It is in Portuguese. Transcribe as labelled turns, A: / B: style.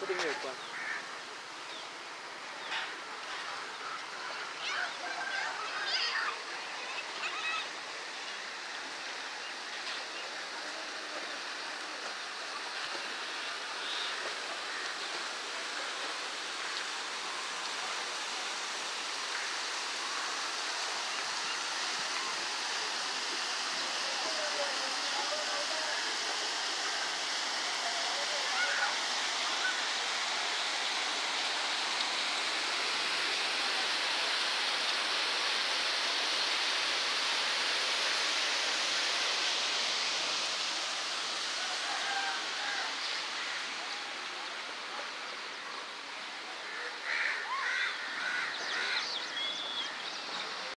A: Vou poder.